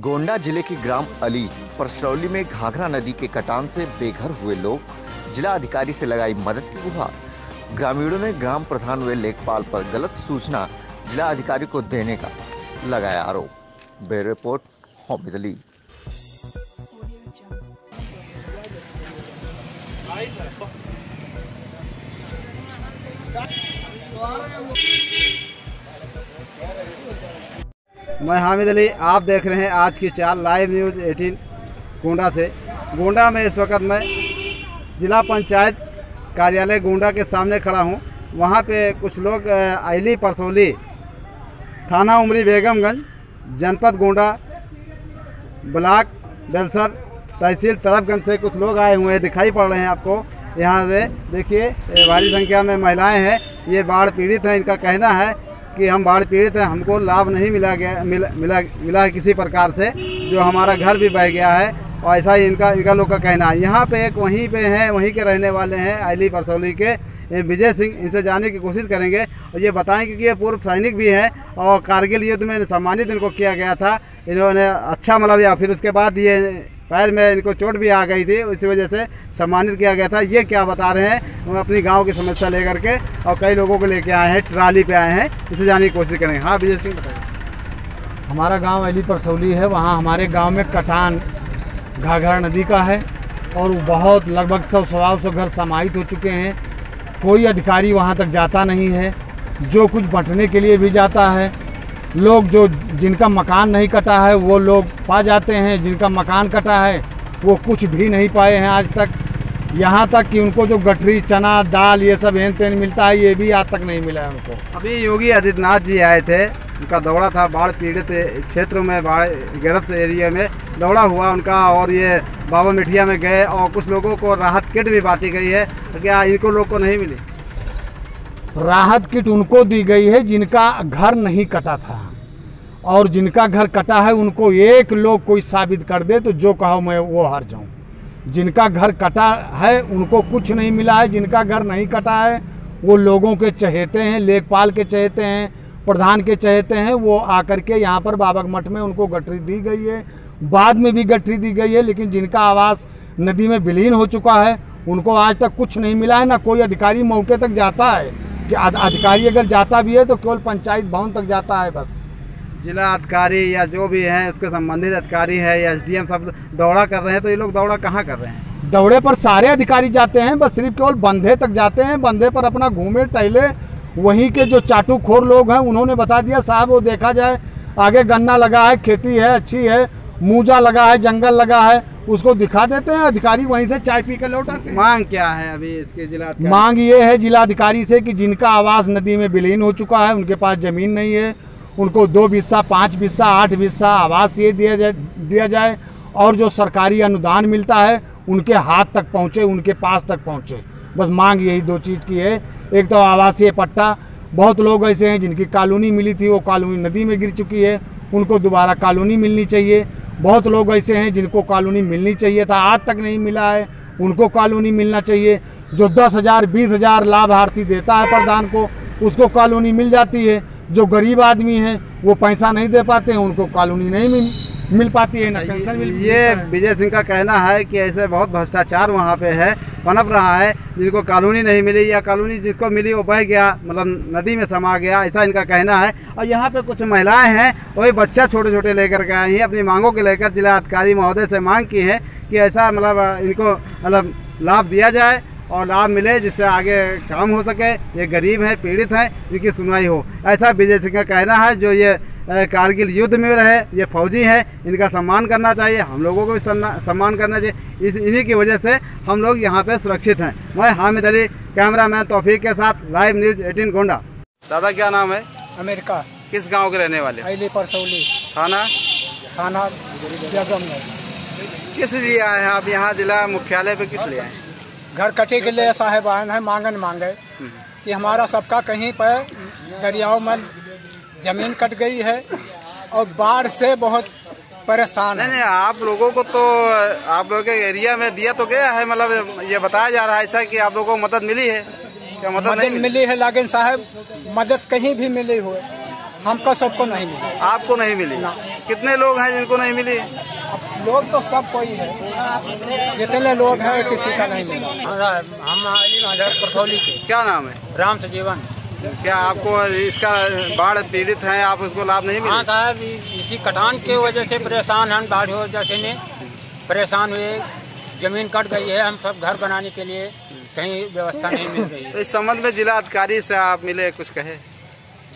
गोंडा ज़िले के ग्राम अली परसौली में घाघरा नदी के कटान से बेघर हुए लोग जिला अधिकारी से लगाई मदद की गुहार। ग्रामीणों ने ग्राम प्रधान व लेखपाल पर गलत सूचना जिला अधिकारी को देने का लगाया आरोप। Bureau report, Mohammad Ali. मैं हामिद अली, आप देख रहे हैं आज की चार लाइव न्यूज़ 18 गोंडा से। गोंडा में इस वक्त मैं जिला पंचायत कार्यालय गोंडा के सामने खड़ा हूँ। वहाँ पे कुछ लोग आइली परसौली थाना उमरी बेगमगंज, जनपद गोंडा, ब्लॉक बेलसर तहसील तरफगंज से कुछ लोग आए हुए हैं, दिखाई पड़ रहे हैं आपको। यहाँ से देखिए, भारी संख्या में महिलाएँ हैं, ये बाढ़ पीड़ित हैं, इनका कहना है कि हम बाढ़ पीड़ित हैं, हमको लाभ नहीं मिला गया, मिला मिला मिला है किसी प्रकार से, जो हमारा घर भी बह गया है, और ऐसा ही इनका इनका लोग का कहना है। यहाँ पे एक, वहीं पे हैं, वहीं के रहने वाले हैं आइली परसौली के विजय सिंह, इनसे जाने की कोशिश करेंगे, और ये बताएँ क्योंकि ये पूर्व सैनिक भी हैं, और कारगिल युद्ध में सम्मानित इनको किया गया था। इन्होंने अच्छा मतलब या फिर उसके बाद ये पैर में इनको चोट भी आ गई थी, इसी वजह से सम्मानित किया गया था। ये क्या बता रहे हैं वो अपनी गाँव की समस्या लेकर के और कई लोगों को लेके आए हैं, ट्राली पे आए हैं, इसे जाने की कोशिश करेंगे। हाँ विजय सिंह, बताइए। हमारा गाँव अली परसौली है, वहाँ हमारे गाँव में कटान घाघरा नदी का है और बहुत लगभग सौ सवा सौ घर समाहित हो चुके हैं। कोई अधिकारी वहाँ तक जाता नहीं है, जो कुछ बंटने के लिए भी जाता है लोग जो जिनका मकान नहीं कटा है, वो लोग पा जाते हैं, जिनका मकान कटा है, वो कुछ भी नहीं पाए हैं आज तक। यहाँ तक कि उनको जो गठरी, चना, दाल, ये सब हेन तेन मिलता है, ये भी आज तक नहीं मिला है उनको। अभी योगी आदित्यनाथ जी आए थे, उनका दौरा था बाढ़ पीड़ित क्षेत्रों में, बाढ़ ग्रस्त एरिया में, दौरा हुआ उनका, और ये बाबा मिठिया में गए, और कुछ लोगों को राहत किट भी बांटी गई है, क्या इनको लोग को नहीं मिली? राहत किट उनको दी गई है जिनका घर नहीं कटा था। और जिनका घर कटा है, उनको एक लोग कोई साबित कर दे तो जो कहो मैं वो हार जाऊँ। जिनका घर कटा है, उनको कुछ नहीं मिला है। जिनका घर नहीं कटा है, वो लोगों के चहेते हैं, लेखपाल के चहेते हैं, प्रधान के चहेते हैं। वो आकर के यहाँ पर बाबा मठ में उनको गठरी दी गई है। बाद में भी गठरी दी गई है, लेकिन जिनका आवास नदी में विलीन हो चुका है, उनको आज तक कुछ नहीं मिला है। ना कोई अधिकारी मौके तक जाता है। कि अधिकारी अगर जाता भी है तो केवल पंचायत भवन तक जाता है बस। जिला अधिकारी या जो भी हैं उसके संबंधित अधिकारी है या एसडीएम सब दौड़ा कर रहे हैं तो ये लोग दौड़ा कहाँ कर रहे हैं? दौड़े पर सारे अधिकारी जाते हैं बस सिर्फ़ केवल बंधे तक जाते हैं बंधे पर अपना घूमे टहले वहीं के जो चाटूखोर लोग हैं उन्होंने बता दिया साहब वो देखा जाए आगे गन्ना लगा है खेती है अच्छी है मूजा लगा है जंगल लगा है उसको दिखा देते हैं अधिकारी वहीं से चाय पी कर लौट आते हैं। मांग क्या है अभी इसके जिला मांग ये है जिलाधिकारी से कि जिनका आवास नदी में विलीन हो चुका है उनके पास ज़मीन नहीं है उनको दो बिस्सा पाँच बिस्सा आठ बिस्सा आवास ये दिया जाए दिया जाए और जो सरकारी अनुदान मिलता है उनके हाथ तक पहुँचे उनके पास तक पहुँचे। बस मांग यही दो चीज़ की है। एक तो आवासीय पट्टा बहुत लोग ऐसे हैं जिनकी कॉलोनी मिली थी वो कॉलोनी नदी में गिर चुकी है उनको दोबारा कॉलोनी मिलनी चाहिए। बहुत लोग ऐसे हैं जिनको कॉलोनी मिलनी चाहिए था, आज तक नहीं मिला है, उनको कॉलोनी मिलना चाहिए। जो दस हज़ार, बीस हज़ार लाभार्थी देता है प्रधान को, उसको कॉलोनी मिल जाती है। जो गरीब आदमी हैं, वो पैसा नहीं दे पाते हैं, उनको कॉलोनी नहीं मिल मिल पाती है ना पेंशन मिल ये विजय सिंह का कहना है कि ऐसे बहुत भ्रष्टाचार वहाँ पे है पनप रहा है जिनको कॉलोनी नहीं मिली या कॉलोनी जिसको मिली वो बह गया मतलब नदी में समा गया ऐसा इनका कहना है। और यहाँ पे कुछ महिलाएँ हैं वही बच्चा छोटे छोटे लेकर के आई हैं अपनी मांगों को लेकर जिला अधिकारी महोदय से मांग की है कि ऐसा मतलब इनको मतलब लाभ दिया जाए और लाभ मिले जिससे आगे काम हो सके। ये गरीब हैं पीड़ित हैं इनकी सुनवाई हो। ऐसा विजय सिंह का कहना है जो ये कारगिल युद्ध में रहे ये फौजी हैं इनका सम्मान करना चाहिए हम लोगों को भी सम्मान करना चाहिए। इस इन्हीं की वजह से हम लोग यहाँ पे सुरक्षित हैं। मैं हामिद अली कैमरामैन तौफीक के साथ लाइव न्यूज़ 18 गोंडा। दादा क्या नाम है? अमेरिका। किस गाँव के रहने वाले? अली परसौली। थाना? थाना किस लिए आए हैं आप? यहाँ जिला मुख्यालय पे किस लिए आए घर कटे के लिए साहेब आए हैं मांगन मांगे कि हमारा सबका कहीं पर दरियाओं में ज़मीन कट गई है और बाढ़ से बहुत परेशान नहीं है। नहीं आप लोगों को तो आप लोगों के एरिया में दिया तो गया है मतलब ये बताया जा रहा है ऐसा कि आप लोगों को मदद मिली है? क्या मदद मदद नहीं मिली? मिली है लेकिन साहब मदद कहीं भी मिली हुए हमको सबको नहीं मिली। आपको नहीं मिली? कितने लोग हैं जिनको नहीं मिली? लोग तो सब कोई है। जितने लोग हैं किसी का नहीं मिला। हम अली नज़र के। क्या नाम है? राम से जीवन क्या आपको इसका बाढ़ पीड़ित हैं? आप उसको लाभ नहीं हाँ मिले साहब इसी कटान के वजह से परेशान हैं बाढ़ हो जैसे ने परेशान हुए ज़मीन कट गई है हम सब घर बनाने के लिए कहीं व्यवस्था नहीं मिल रही तो इस संबंध में जिला अधिकारी से आप मिले कुछ कहे?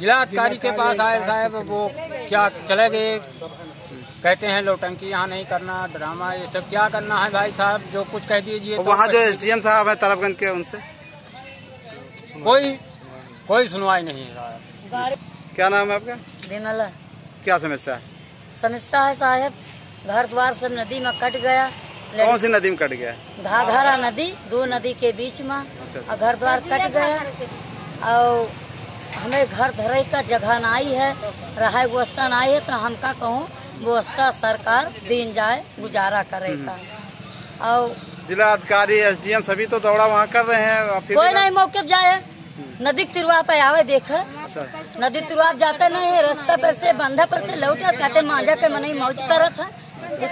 जिला अधिकारी के पास आए साहब वो क्या चले गए? कहते हैं लोटंकी यहाँ नहीं करना ड्रामा ये सब क्या करना है भाई साहब? जो कुछ कह दीजिए तो वहाँ जो एसडीएम साहब है तरफगंज के उनसे? कोई कोई सुनवाई नहीं है क्या नाम है आपका? विमला क्या समस्या है? समस्या है साहब घर द्वार सब नदी में कट गया। कौन सी नदी में कट गया? घाघरा नदी दो नदी के बीच में। और घर द्वार कट गया। और हमें घर धरे का जगह नहीं है रहाय व्यवस्था नहीं है तो हम का कहूँ व्यवस्था सरकार दिन जाए गुजारा करेगा और जिला अधिकारी एसडीएम सभी तो दौड़ा वहाँ कर रहे हैं कोई नहीं मौके जाए। नदी के तिरवा पे आवे देखे। नदी तिरुआ जाते नहीं है रास्ता पर से बंधा पर से लौटे कहते मांझा के मन मौज करत है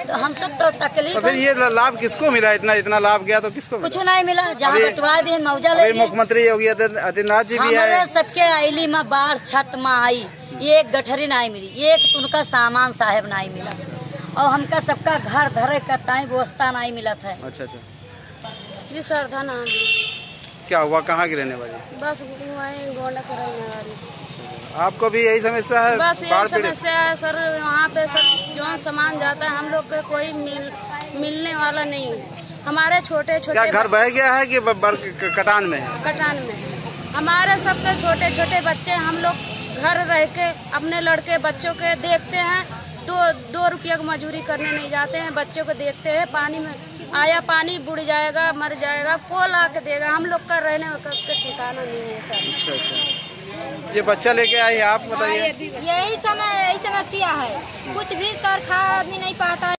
तो हम सब तो तो तकलीफ़ फिर ये लाभ किसको मिला? इतना इतना लाभ गया तो किसको कुछ नहीं मिला जहाँ बटवा दिए मौजा ले मुख्यमंत्री योगी आदित्यनाथ जी भी आए। सबके आईली माँ बाढ़ छत माँ आई। एक गठरी नहीं मिली एक उनका सामान साहेब नहीं मिला। और हमका सबका घर धरे का ताई व्यवस्था नहीं मिला था अच्छा अच्छा। जी श्रद्धा नाम क्या हुआ? कहाँ की रहने वाली? बस रहने वाली आपको भी यही समस्या है? बस यही समस्या है सर वहाँ पे सब जो सामान जाता है हम लोग के कोई मिल, मिलने वाला नहीं है। हमारे छोटे क्या छोटे घर बह गया है कि कटान में? है कटान में। हमारे सबके छोटे छोटे बच्चे हम लोग घर रह के अपने लड़के बच्चों के देखते हैं दो दो रुपया की मजूरी करने नहीं जाते हैं बच्चों को देखते हैं पानी में आया पानी बुड़ जाएगा मर जाएगा को ला के देगा हम लोग का रहने का ठिकाना नहीं है सर। अच्छा अच्छा। ये बच्चा लेके आए आप बताइए। यही समय यही समस्या है। कुछ भी कर खा आदमी नहीं पाता।